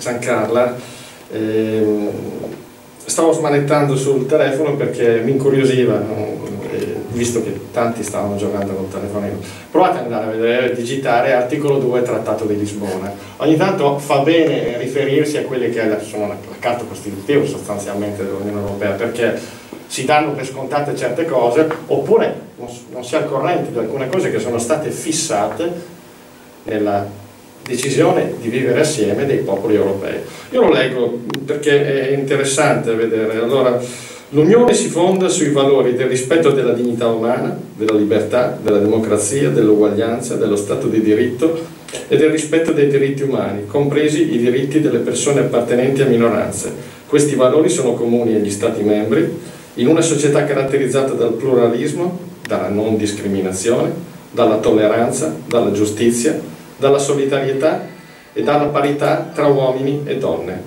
Giancarla. Eh, stavo smanettando sul telefono perché mi incuriosiva, eh, visto che tanti stavano giocando col telefonino. Provate ad andare a vedere, digitare articolo 2 Trattato di Lisbona. Ogni tanto fa bene riferirsi a quelle che sono la, la carta costitutiva sostanzialmente dell'Unione Europea, perché si danno per scontate certe cose, oppure non, non si è al corrente di alcune cose che sono state fissate nella decisione di vivere assieme dei popoli europei. Io lo leggo perché è interessante vedere. Allora, l'Unione si fonda sui valori del rispetto della dignità umana, della libertà, della democrazia, dell'uguaglianza, dello Stato di diritto e del rispetto dei diritti umani, compresi i diritti delle persone appartenenti a minoranze. Questi valori sono comuni agli Stati membri in una società caratterizzata dal pluralismo, dalla non discriminazione, dalla tolleranza, dalla giustizia, dalla solidarietà e dalla parità tra uomini e donne.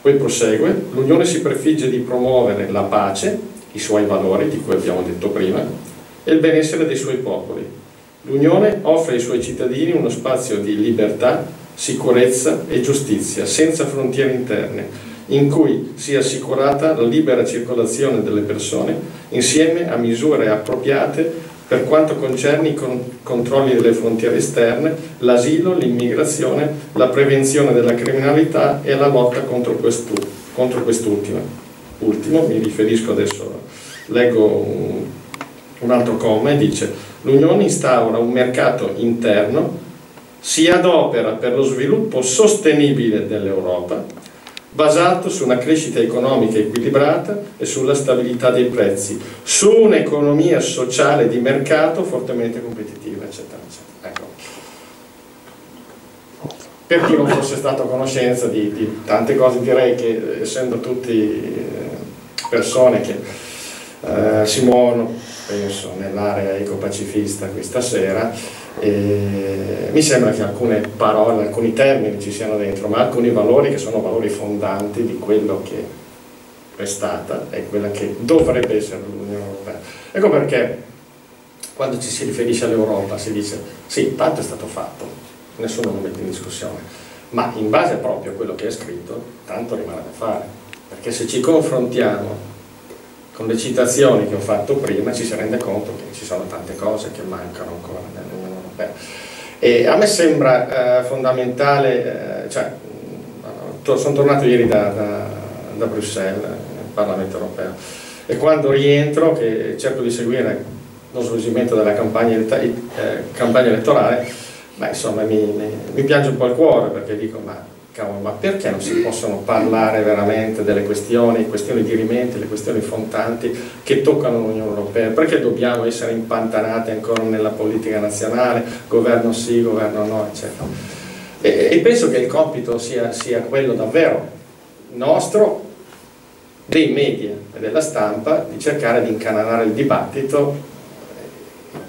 Poi prosegue, l'Unione si prefigge di promuovere la pace, i suoi valori, di cui abbiamo detto prima, e il benessere dei suoi popoli. L'Unione offre ai suoi cittadini uno spazio di libertà, sicurezza e giustizia, senza frontiere interne, in cui sia assicurata la libera circolazione delle persone insieme a misure appropriate per quanto concerne i controlli delle frontiere esterne, l'asilo, l'immigrazione, la prevenzione della criminalità e la lotta contro, quest'ultima. Ultimo, mi riferisco adesso, leggo un, un altro comma e dice l'Unione instaura un mercato interno, si adopera per lo sviluppo sostenibile dell'Europa, basato su una crescita economica equilibrata e sulla stabilità dei prezzi, su un'economia sociale di mercato fortemente competitiva, eccetera, eccetera. Ecco. Per chi non fosse stato a conoscenza di, di tante cose, direi che essendo tutti eh, persone che eh, si muovono, penso, nell'area ecopacifista questa sera, e mi sembra che alcune parole, alcuni termini ci siano dentro, ma alcuni valori che sono valori fondanti di quello che è stata e quella che dovrebbe essere l'Unione Europea. Ecco perché quando ci si riferisce all'Europa si dice sì, tanto è stato fatto, nessuno lo mette in discussione, ma in base proprio a quello che è scritto, tanto rimane da fare, perché se ci confrontiamo con le citazioni che ho fatto prima ci si rende conto che ci sono tante cose che mancano ancora nell'Unione Europea. E a me sembra eh, fondamentale, eh, cioè, sono tornato ieri da, da, da Bruxelles, nel Parlamento Europeo, e quando rientro, che cerco di seguire lo svolgimento della campagna, eh, campagna elettorale, beh, insomma mi, mi, mi piange un po' il cuore perché dico ma cavolo, ma perché non si possono parlare veramente delle questioni, questioni dirimente, le questioni fontanti che toccano l'Unione Europea? Perché dobbiamo essere impantanati ancora nella politica nazionale, governo sì, governo no, eccetera. E, e penso che il compito sia, sia quello davvero nostro, dei media e della stampa, di cercare di incanalare il dibattito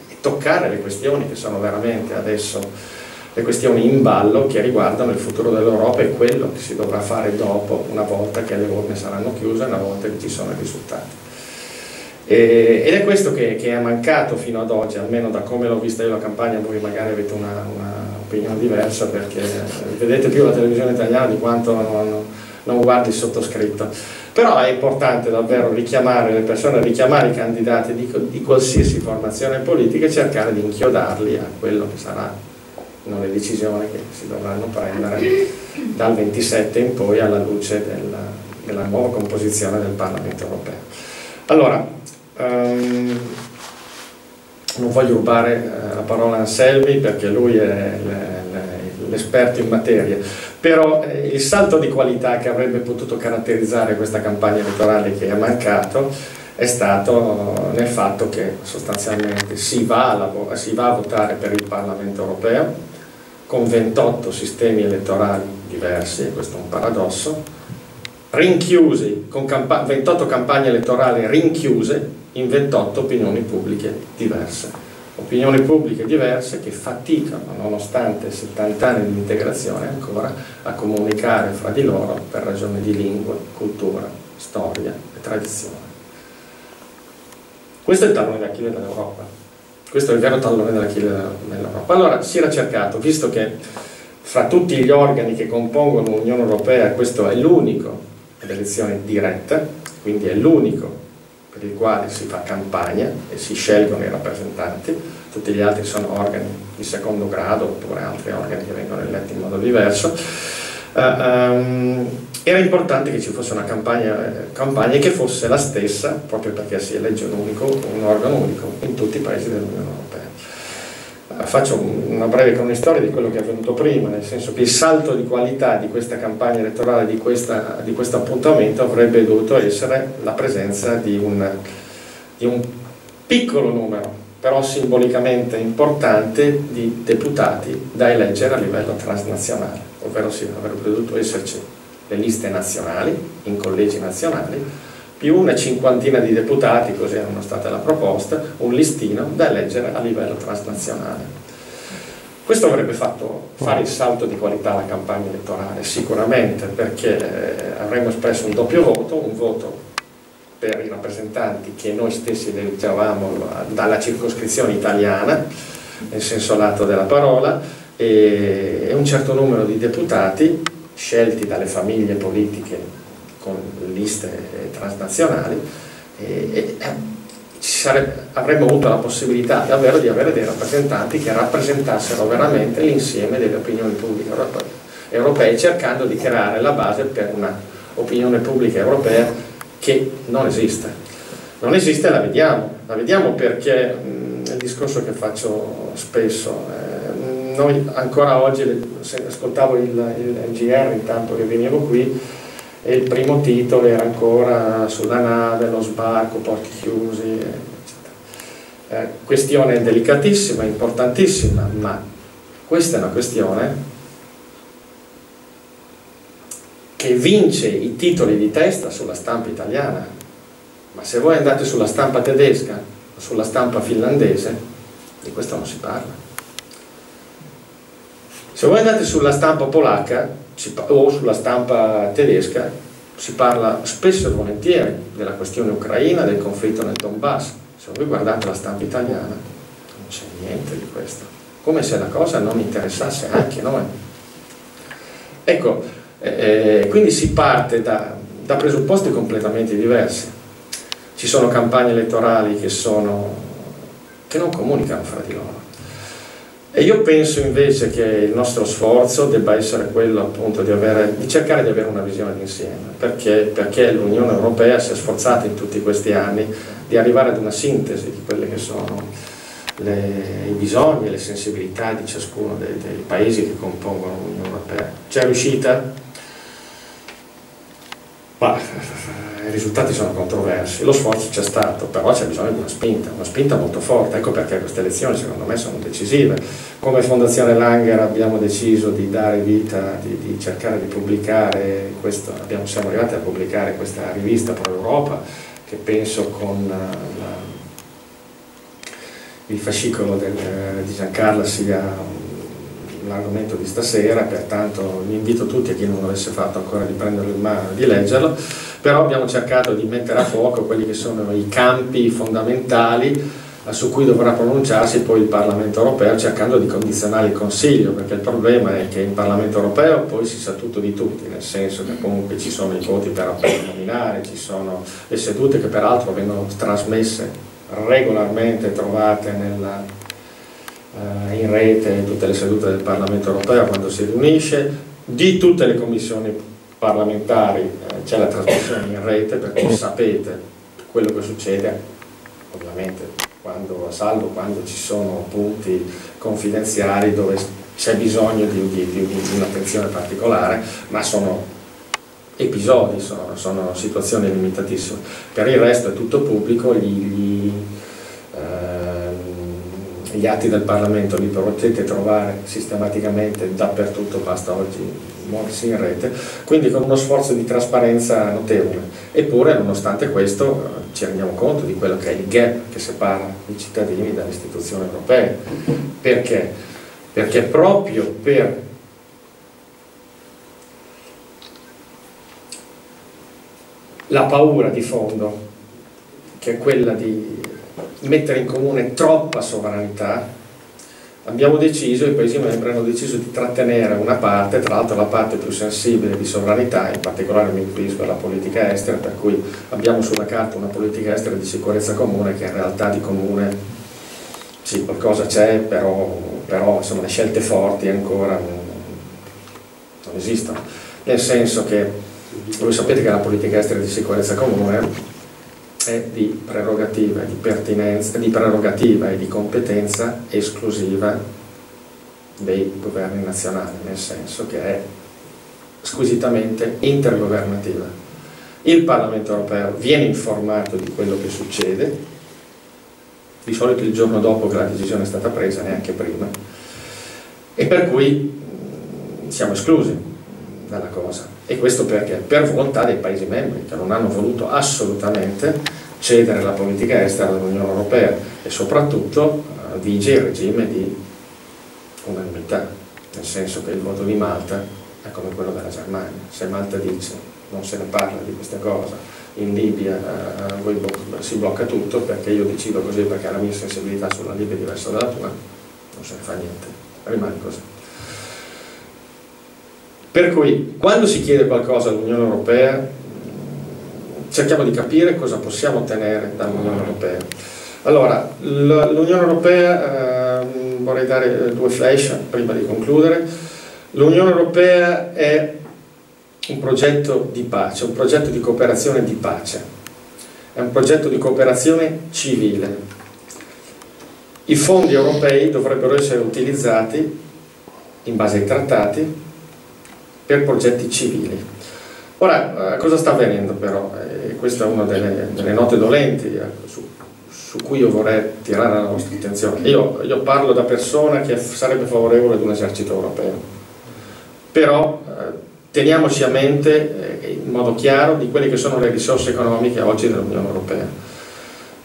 e toccare le questioni che sono veramente adesso le questioni in ballo che riguardano il futuro dell'Europa e quello che si dovrà fare dopo, una volta che le urne saranno chiuse, una volta che ci sono i risultati. E, ed è questo che, che, è mancato fino ad oggi, almeno da come l'ho vista io la campagna, voi magari avete un'opinione diversa perché vedete più la televisione italiana di quanto non, non guardi il sottoscritto. Però è importante davvero richiamare le persone, richiamare i candidati di, di qualsiasi formazione politica e cercare di inchiodarli a quello che sarà non le decisioni che si dovranno prendere dal 27 in poi alla luce della, della nuova composizione del Parlamento europeo. Allora, um, non voglio rubare uh, la parola a Anselmi perché lui è l'esperto in materia, però eh, il salto di qualità che avrebbe potuto caratterizzare questa campagna elettorale che è mancato è stato nel fatto che sostanzialmente si va, a, si va a votare per il Parlamento europeo, con 28 sistemi elettorali diversi, questo è un paradosso, rinchiusi, con campa 28 campagne elettorali rinchiuse in 28 opinioni pubbliche diverse. Opinioni pubbliche diverse che faticano, nonostante 70 anni di integrazione, ancora a comunicare fra di loro per ragioni di lingua, cultura, storia e tradizione. Questo è il tallone d'Achille dell'Europa questo è il vero tallone dell'Achille dell'Europa. Allora si era cercato, visto che fra tutti gli organi che compongono l'Unione Europea questo è l'unico ad elezione diretta, quindi è l'unico per il quale si fa campagna e si scelgono i rappresentanti, tutti gli altri sono organi di secondo grado oppure altri organi che vengono eletti in modo diverso. Uh, um, era importante che ci fosse una campagna, campagna che fosse la stessa, proprio perché si elegge un, unico, un organo unico in tutti i paesi dell'Unione Europea. Eh, faccio una breve cronistoria di quello che è avvenuto prima, nel senso che il salto di qualità di questa campagna elettorale, di, questa, di questo appuntamento avrebbe dovuto essere la presenza di un, di un piccolo numero, però simbolicamente importante, di deputati da eleggere a livello transnazionale, ovvero sì, avrebbe dovuto esserci le liste nazionali, in collegi nazionali, più una cinquantina di deputati, così erano state la proposta, un listino da eleggere a livello transnazionale. Questo avrebbe fatto fare il salto di qualità alla campagna elettorale, sicuramente, perché eh, avremmo espresso un doppio voto, un voto per i rappresentanti che noi stessi eleggevamo dalla circoscrizione italiana, nel senso lato della parola, e un certo numero di deputati scelti dalle famiglie politiche con liste transnazionali e, e sarebbe, avremmo avuto la possibilità davvero di avere dei rappresentanti che rappresentassero veramente l'insieme delle opinioni pubbliche europee cercando di creare la base per una opinione pubblica europea che non esiste. Non esiste, la vediamo, la vediamo perché mh, il discorso che faccio spesso, eh, noi ancora oggi ascoltavo il, il, GR intanto che venivo qui e il primo titolo era ancora sulla nave, lo sbarco, porti chiusi, eh, questione delicatissima, importantissima, ma questa è una questione che vince i titoli di testa sulla stampa italiana, ma se voi andate sulla stampa tedesca sulla stampa finlandese, di questo non si parla. Se voi andate sulla stampa polacca o sulla stampa tedesca, si parla spesso e volentieri della questione ucraina, del conflitto nel Donbass. Se voi guardate la stampa italiana, non c'è niente di questo. Come se la cosa non interessasse anche noi. Ecco, eh, eh quindi si parte da, da presupposti completamente diversi. Ci sono campagne elettorali che, sono, che non comunicano fra di loro e io penso invece che il nostro sforzo debba essere quello appunto di, avere, di cercare di avere una visione d'insieme, perché, perché l'Unione Europea si è sforzata in tutti questi anni di arrivare ad una sintesi di quelli che sono le, i bisogni e le sensibilità di ciascuno dei, dei paesi che compongono l'Unione Europea. C'è riuscita? Ma i risultati sono controversi, lo sforzo c'è stato, però c'è bisogno di una spinta, una spinta molto forte, ecco perché queste elezioni secondo me sono decisive. Come Fondazione Langer abbiamo deciso di dare vita, di, di cercare di pubblicare, questo, abbiamo, siamo arrivati a pubblicare questa rivista Pro Europa che penso con la, il fascicolo del, di Giancarlo sia l'argomento di stasera, pertanto vi invito tutti a chi non l'avesse fatto ancora di prenderlo in mano e di leggerlo però abbiamo cercato di mettere a fuoco quelli che sono i campi fondamentali eh, su cui dovrà pronunciarsi poi il Parlamento europeo cercando di condizionare il Consiglio, perché il problema è che in Parlamento europeo poi si sa tutto di tutti, nel senso che comunque ci sono i voti per appello nominare, ci sono le sedute che peraltro vengono trasmesse regolarmente, trovate nella, uh, in rete, tutte le sedute del Parlamento europeo quando si riunisce, di tutte le commissioni parlamentari eh, c'è la trasmissione in rete perché sapete quello che succede, ovviamente quando, salvo quando ci sono punti confidenziali dove c'è bisogno di, di, di, un'attenzione particolare, ma sono episodi, sono, sono, situazioni limitatissime. Per il resto è tutto pubblico, gli, gli, gli atti del Parlamento li potete trovare sistematicamente dappertutto, basta oggi muoversi in rete, quindi con uno sforzo di trasparenza notevole. Eppure, nonostante questo, ci rendiamo conto di quello che è il gap che separa i cittadini dalle istituzioni europee. Perché? Perché proprio per la paura di fondo, che è quella di mettere in comune troppa sovranità, abbiamo deciso, i Paesi membri hanno deciso di trattenere una parte, tra l'altro la parte più sensibile di sovranità, in particolare mi riferisco alla politica estera, per cui abbiamo sulla carta una politica estera di sicurezza comune che in realtà di comune sì, qualcosa c'è, però, però insomma, le scelte forti ancora non, non esistono, nel senso che voi sapete che la politica estera di sicurezza comune è di prerogativa, di pertinenza, di prerogativa e di competenza esclusiva dei governi nazionali, nel senso che è squisitamente intergovernativa. Il Parlamento europeo viene informato di quello che succede, di solito il giorno dopo che la decisione è stata presa, neanche prima, e per cui siamo esclusi dalla cosa. E questo perché? Per volontà dei Paesi membri che non hanno voluto assolutamente cedere la politica estera dell'Unione Europea e soprattutto uh, vige il regime di unanimità, nel senso che il voto di Malta è come quello della Germania. Se Malta dice non se ne parla di questa cosa, in Libia uh, si blocca tutto perché io decido così perché la mia sensibilità sulla Libia è diversa dalla tua, non se ne fa niente, rimane così. Per cui quando si chiede qualcosa all'Unione Europea cerchiamo di capire cosa possiamo ottenere dall'Unione Europea. Allora, l'Unione Europea, eh, vorrei dare due flash prima di concludere, l'Unione Europea è un progetto di pace, un progetto di cooperazione di pace, è un progetto di cooperazione civile. I fondi europei dovrebbero essere utilizzati in base ai trattati per progetti civili. Ora, eh, cosa sta avvenendo però? E questa è una delle, delle note dolenti eh, su, su, cui io vorrei tirare la vostra attenzione. Io, io, parlo da persona che sarebbe favorevole ad un esercito europeo, però eh, teniamoci a mente eh, in modo chiaro di quelle che sono le risorse economiche oggi dell'Unione Europea.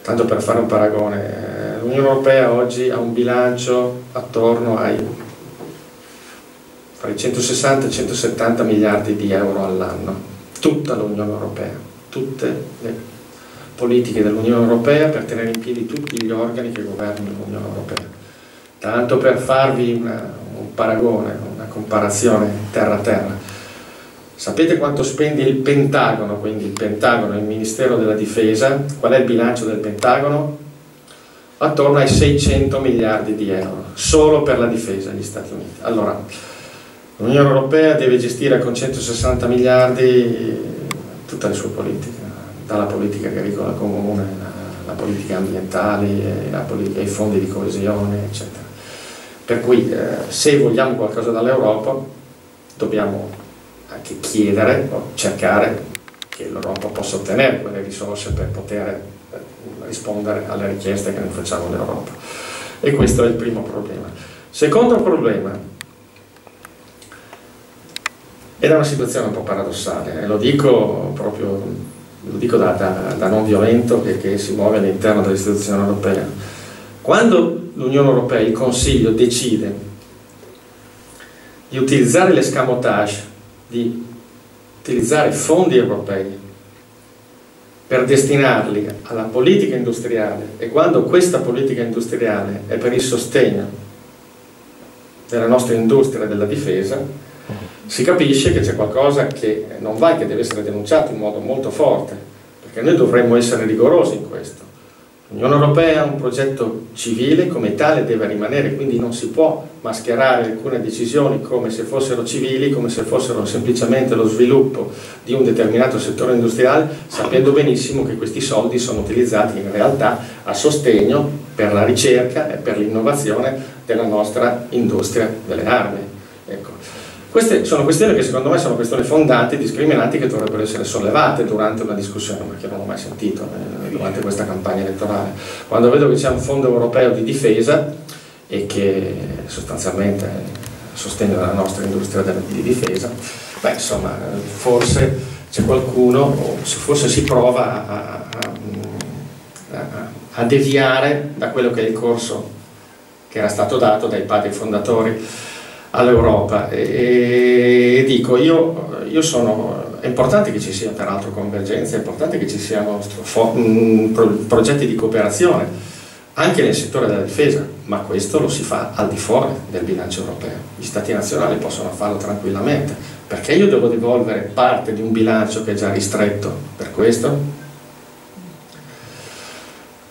Tanto per fare un paragone, eh, l'Unione Europea oggi ha un bilancio attorno ai fra i 160 e i 170 miliardi di euro all'anno, tutta l'Unione Europea, tutte le politiche dell'Unione Europea per tenere in piedi tutti gli organi che governano l'Unione Europea. Tanto per farvi una, un paragone, una comparazione terra-terra, sapete quanto spende il Pentagono, quindi il Pentagono, il Ministero della Difesa, qual è il bilancio del Pentagono? Attorno ai 600 miliardi di euro, solo per la difesa degli Stati Uniti. Allora, L'Unione Europea deve gestire con 160 miliardi tutte le sue politiche, dalla politica agricola comune, la, politica ambientale, politica, i fondi di coesione, eccetera. Per cui eh, se vogliamo qualcosa dall'Europa dobbiamo anche chiedere o cercare che l'Europa possa ottenere quelle risorse per poter eh, rispondere alle richieste che noi facciamo all'Europa. E questo è il primo problema. Secondo problema, ed è una situazione un po' paradossale, e lo dico proprio lo dico da, da, da non violento che, che, si muove all'interno dell'istituzione europea. Quando l'Unione Europea, il Consiglio, decide di utilizzare l'escamotage, di utilizzare fondi europei per destinarli alla politica industriale e quando questa politica industriale è per il sostegno della nostra industria della difesa, si capisce che c'è qualcosa che non va e che deve essere denunciato in modo molto forte, perché noi dovremmo essere rigorosi in questo. L'Unione Europea è un progetto civile, come tale deve rimanere, quindi non si può mascherare alcune decisioni come se fossero civili, come se fossero semplicemente lo sviluppo di un determinato settore industriale, sapendo benissimo che questi soldi sono utilizzati in realtà a sostegno per la ricerca e per l'innovazione della nostra industria delle armi. Queste sono questioni che secondo me sono questioni fondanti, discriminanti, che dovrebbero essere sollevate durante una discussione, che non ho mai sentito eh, durante questa campagna elettorale. Quando vedo che c'è un fondo europeo di difesa e che sostanzialmente è a sostegno della nostra industria di difesa, beh insomma forse c'è qualcuno, o forse si prova a, a, a, a deviare da quello che è il corso che era stato dato dai padri fondatori all'Europa e, e, dico io, io, sono è importante che ci sia peraltro convergenza è importante che ci siano pro, progetti di cooperazione anche nel settore della difesa, ma questo lo si fa al di fuori del bilancio europeo. Gli stati nazionali possono farlo tranquillamente. Perché io devo devolvere parte di un bilancio che è già ristretto per questo?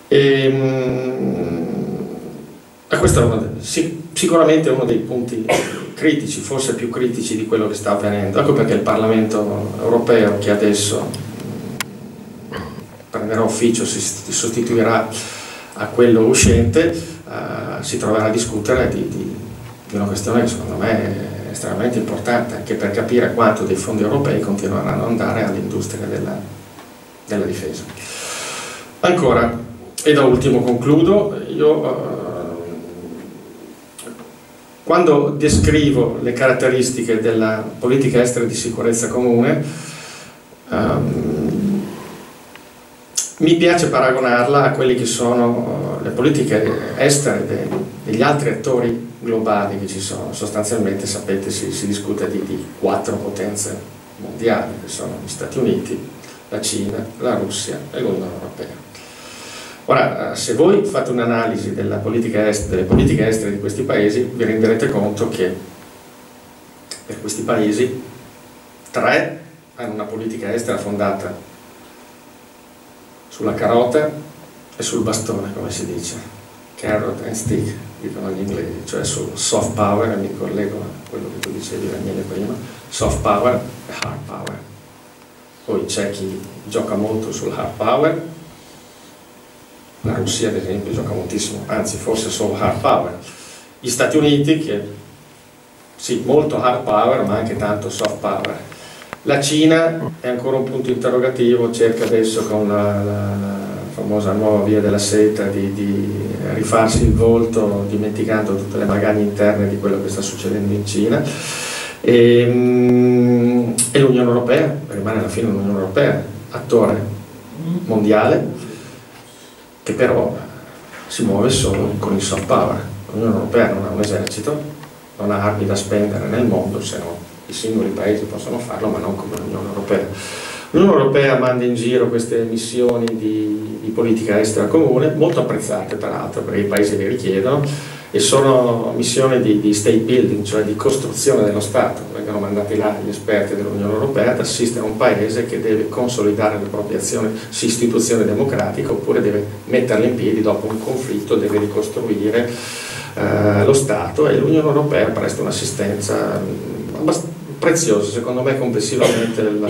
E, ehm, e questo uno, sicuramente uno dei punti critici, forse più critici di quello che sta avvenendo. Ecco perché il Parlamento europeo, che adesso prenderà ufficio, si sostituirà a quello uscente, uh, si troverà a discutere di, di, di, una questione che secondo me è estremamente importante, anche per capire quanto dei fondi europei continueranno ad andare all'industria della, della, difesa. Ancora, e da ultimo concludo, io uh, quando descrivo le caratteristiche della politica estera di sicurezza comune, um, mi piace paragonarla a quelle che sono le politiche estere degli altri attori globali che ci sono. Sostanzialmente, sapete, si, si discute di, di, quattro potenze mondiali, che sono gli Stati Uniti, la Cina, la Russia e l'Unione Europea. Ora, se voi fate un'analisi delle politiche estere di questi paesi, vi renderete conto che per questi paesi tre hanno una politica estera fondata sulla carota e sul bastone, come si dice, carrot and stick, dicono gli inglesi, cioè sul soft power, mi collego a quello che tu dicevi Daniele prima, soft power e hard power. Poi c'è chi gioca molto sul hard power, la Russia ad esempio gioca moltissimo, anzi forse solo hard power. Gli Stati Uniti che sì, molto hard power ma anche tanto soft power la Cina è ancora un punto interrogativo, cerca adesso con la, la, famosa nuova via della seta di, di, rifarsi il volto dimenticando tutte le magagne interne di quello che sta succedendo in Cina. E, mm, e l'Unione Europea, rimane alla fine l'Unione Europea, attore mondiale, che però si muove solo con il soft power. L'Unione Europea non ha un esercito, non ha armi da spendere nel mondo se no i singoli paesi possono farlo, ma non come l'Unione Europea. L'Unione Europea manda in giro queste missioni di, di politica estera comune, molto apprezzate peraltro perché i paesi le richiedono, e sono missioni di, di, state building, cioè di costruzione dello Stato. Vengono mandati là gli esperti dell'Unione Europea ad assistere a un paese che deve consolidare le proprie azioni su istituzione democratica oppure deve metterle in piedi dopo un conflitto, deve ricostruire eh, lo Stato e l'Unione Europea presta un'assistenza abbastanza prezioso, secondo me complessivamente la,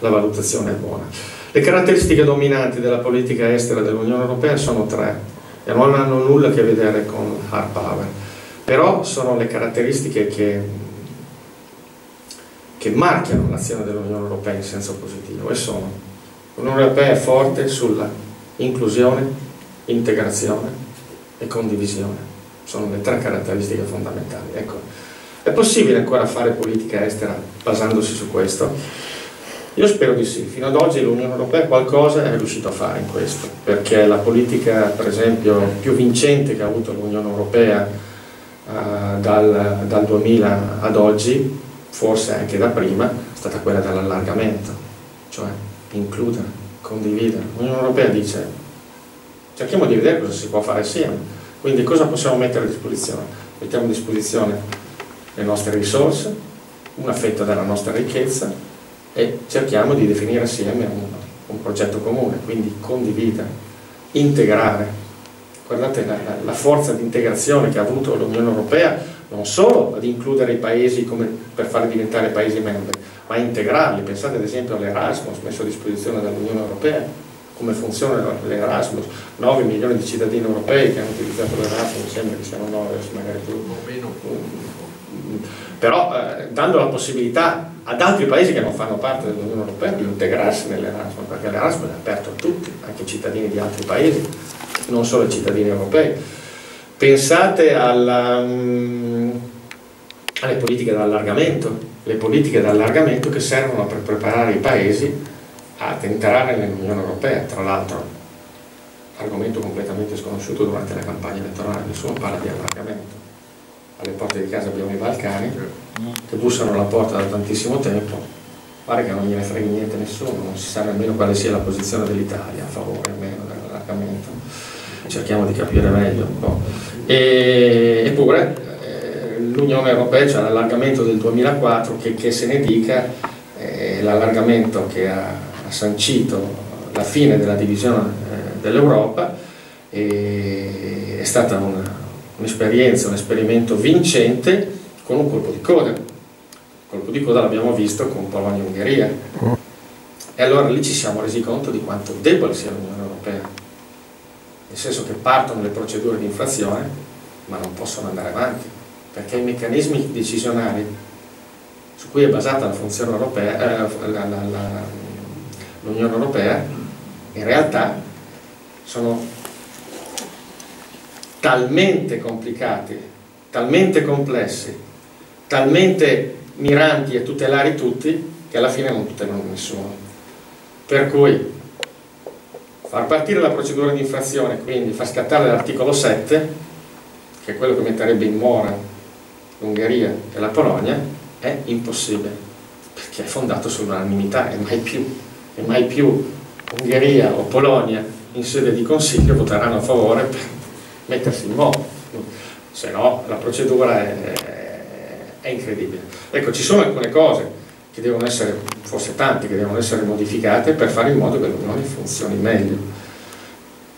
la valutazione è buona. Le caratteristiche dominanti della politica estera dell'Unione Europea sono tre e non hanno nulla a che vedere con hard power, però sono le caratteristiche che, che marchiano l'azione dell'Unione Europea in senso positivo e sono l'Unione Europea è forte sulla inclusione, integrazione e condivisione, sono le tre caratteristiche fondamentali. Ecco, è possibile ancora fare politica estera basandosi su questo? Io spero di sì, fino ad oggi l'Unione Europea qualcosa è riuscita a fare in questo, perché la politica per esempio più vincente che ha avuto l'Unione Europea uh, dal, dal 2000 ad oggi, forse anche da prima, è stata quella dell'allargamento, cioè includere, condividere. L'Unione Europea dice cerchiamo di vedere cosa si può fare assieme, quindi cosa possiamo mettere a disposizione? Mettiamo a disposizione le nostre risorse, una fetta della nostra ricchezza e cerchiamo di definire assieme un, un progetto comune, quindi condividere, integrare. Guardate la, la, la forza di integrazione che ha avuto l'Unione Europea non solo ad includere i paesi come per farli diventare paesi membri, ma a integrarli. Pensate ad esempio all'Erasmus messo a disposizione dall'Unione Europea, come funziona l'Erasmus, 9 milioni di cittadini europei che hanno utilizzato l'Erasmus, mi sembra che siano 9, magari più, però eh, dando la possibilità ad altri paesi che non fanno parte dell'Unione Europea di integrarsi nell'Erasmus, perché l'Erasmus è aperto a tutti, anche ai cittadini di altri paesi, non solo ai cittadini europei. Pensate alla, um, alle politiche d'allargamento, le politiche d'allargamento che servono per preparare i paesi ad entrare nell'Unione Europea, tra l'altro argomento completamente sconosciuto durante la campagna elettorale, nessuno parla di allargamento. Alle porte di casa abbiamo i Balcani che bussano alla porta da tantissimo tempo pare che non gliene frega niente nessuno non si sa nemmeno quale sia la posizione dell'Italia a favore o meno dell'allargamento cerchiamo di capire meglio. No? E, eppure eh, l'Unione Europea, cioè l'allargamento del 2004, che, che se ne dica, eh, l'allargamento che ha, ha, sancito la fine della divisione eh, dell'Europa, è stata un'esperienza, un, un esperimento vincente con un colpo di coda. Il colpo di coda l'abbiamo visto con Polonia e Ungheria. E allora lì ci siamo resi conto di quanto debole sia l'Unione Europea, nel senso che partono le procedure di infrazione, ma non possono andare avanti, perché i meccanismi decisionali su cui è basata la funzione europea, eh, l'Unione Europea, in realtà sono talmente complicati, talmente complessi, talmente miranti a tutelare tutti, che alla fine non tutelano nessuno. Per cui far partire la procedura di infrazione, quindi far scattare l'articolo 7, che è quello che metterebbe in mora l'Ungheria e la Polonia, è impossibile, perché è fondato sull'unanimità e mai più, e mai più Ungheria o Polonia in sede di Consiglio voteranno a favore per mettersi in moto, se no la procedura è, è incredibile. Ecco, ci sono alcune cose che devono essere, forse tante, che devono essere modificate per fare in modo che l'Unione funzioni meglio.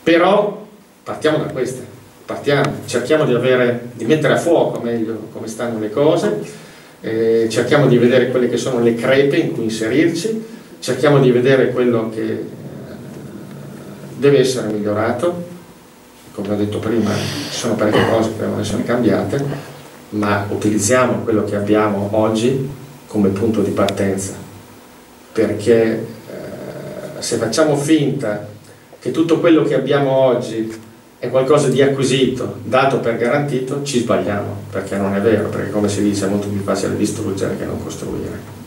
Però partiamo da queste, partiamo, cerchiamo di, avere, di mettere a fuoco meglio come stanno le cose, eh, cerchiamo di vedere quelle che sono le crepe in cui inserirci, cerchiamo di vedere quello che eh, deve essere migliorato, come ho detto prima ci sono parecchie cose che devono essere cambiate, ma utilizziamo quello che abbiamo oggi come punto di partenza, perché eh, se facciamo finta che tutto quello che abbiamo oggi è qualcosa di acquisito, dato per garantito, ci sbagliamo, perché non è vero, perché come si dice è molto più facile distruggere che non costruire.